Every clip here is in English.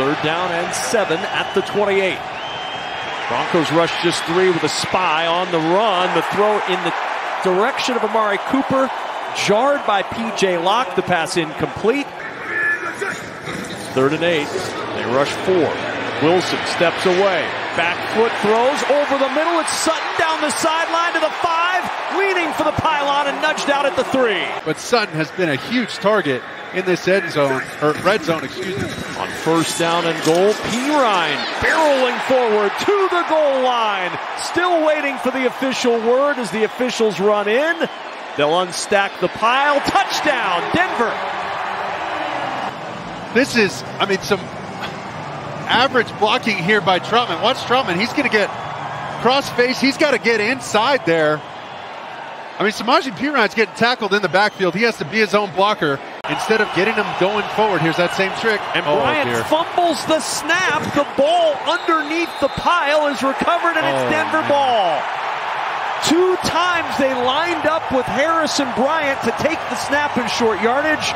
Third down and seven at the 28. Broncos rush just three with a spy on the run. The throw in the direction of Amari Cooper, jarred by PJ Locke. The pass incomplete. Third and eight. They rush four. Wilson steps away. Back foot throws over the middle. It's Sutton down the sideline to the five, leaning for the pylon and nudged out at the three. But Sutton has been a huge target in this end zone, or red zone, excuse me. On first down and goal, Perine barreling forward to the goal line. Still waiting for the official word as the officials run in. They'll unstack the pile. Touchdown, Denver. This is, I mean, some average blocking here by Trautman. Watch Trautman. He's going to get cross face. He's got to get inside there. I mean, Samaje Perine's getting tackled in the backfield. He has to be his own blocker instead of getting him going forward. Here's that same trick. And oh, Bryant dear. fumbles the snap. The ball underneath the pile is recovered, and it's oh, Denver man. ball. Two times they lined up with Harrison Bryant to take the snap in short yardage.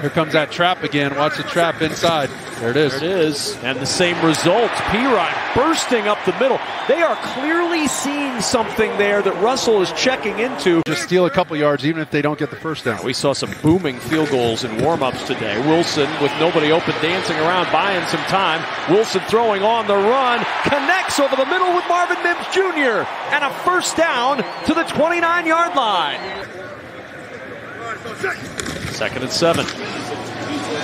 Here comes that trap again. Watch the trap inside. There it is. There it is. And the same results. Perine bursting up the middle. They are clearly seeing something there that Russell is checking into. Just steal a couple yards even if they don't get the first down. We saw some booming field goals in warm-ups today. Wilson with nobody open dancing around buying some time. Wilson throwing on the run. Connects over the middle with Marvin Mims Jr. And a first down to the 29-yard line. Second and seven.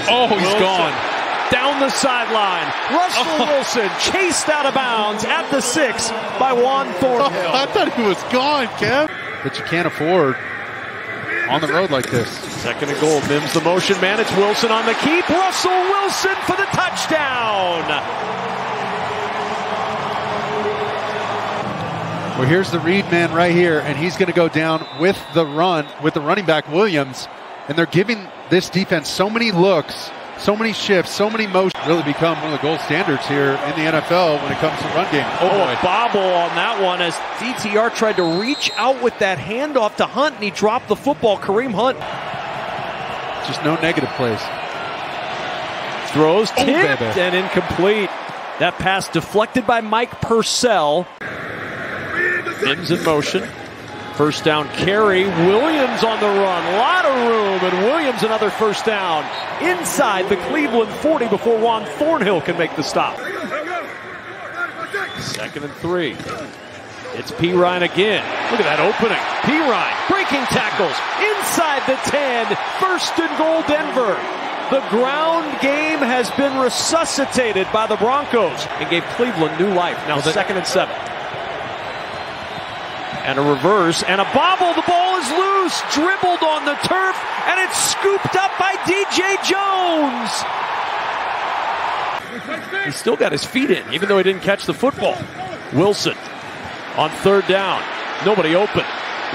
Oh, he's Wilson. gone. Down the sideline. Russell oh. Wilson chased out of bounds at the six by Juan Thornhill. Oh, I thought he was gone, Kev. But you can't afford on the road like this. Second and goal. Mims the motion man. It's Wilson on the keep. Russell Wilson for the touchdown. Well, here's the read man right here, and he's going to go down with the run, with the running back Williams. And they're giving this defense so many looks, so many shifts, so many motions. Really become one of the gold standards here in the NFL when it comes to run game. Oh, oh a bobble on that one as DTR tried to reach out with that handoff to Hunt, and he dropped the football. Kareem Hunt. Just no negative plays. Throws tipped oh, and incomplete. That pass deflected by Mike Purcell. Mims in motion. First down carry. Williams on the run. A lot of room. And Williams another first down inside the Cleveland 40 before Juan Thornhill can make the stop. Second and three. It's Perine again. Look at that opening. Perine breaking tackles inside the 10. First and goal Denver. The ground game has been resuscitated by the Broncos and gave Cleveland new life. Now well, second and seven and a reverse and a bobble. The ball is loose, dribbled on the turf, and it's scooped up by DJ Jones. He still got his feet in, even though he didn't catch the football. Wilson on third down. Nobody open.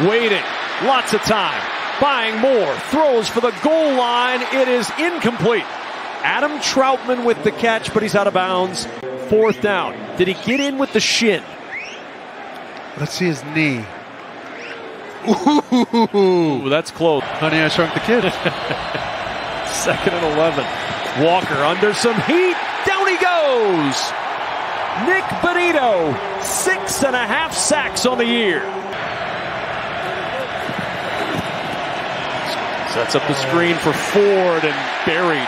Waiting. Lots of time. Buying more. Throws for the goal line. It is incomplete. Adam Trautman with the catch, but he's out of bounds. Fourth down. Did he get in with the shin? Let's see his knee. Ooh, that's close. Honey, I shrunk the kid. Second and 11. Walker under some heat. Down he goes. Nik Bonitto, six and a half sacks on the year. Sets up the screen for Ford and buried.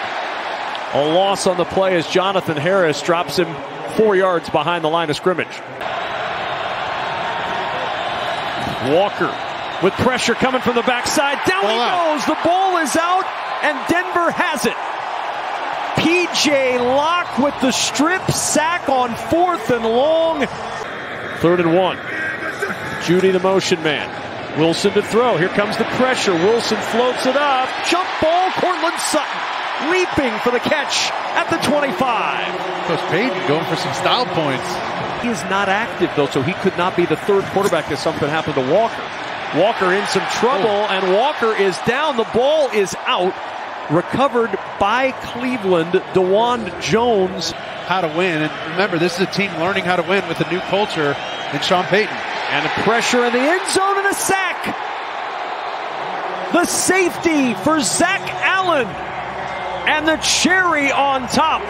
A loss on the play as Jonathan Harris drops him four yards behind the line of scrimmage. Walker with pressure coming from the backside. Down ball he out. goes. The ball is out, and Denver has it. PJ Locke with the strip sack on fourth and long. Third and one. Jeudy, the motion man. Wilson to throw. Here comes the pressure. Wilson floats it up. Jump ball. Courtland Sutton leaping for the catch at the 25. Coach Payton going for some style points. He is not active though, so he could not be the third quarterback if something happened to Walker. Walker in some trouble, oh. and Walker is down. The ball is out. Recovered by Cleveland, Dawand Jones. How to win. And remember, this is a team learning how to win with a new culture in Sean Payton. And the pressure in the end zone and a sack. The safety for Zach Allen. And the cherry on top.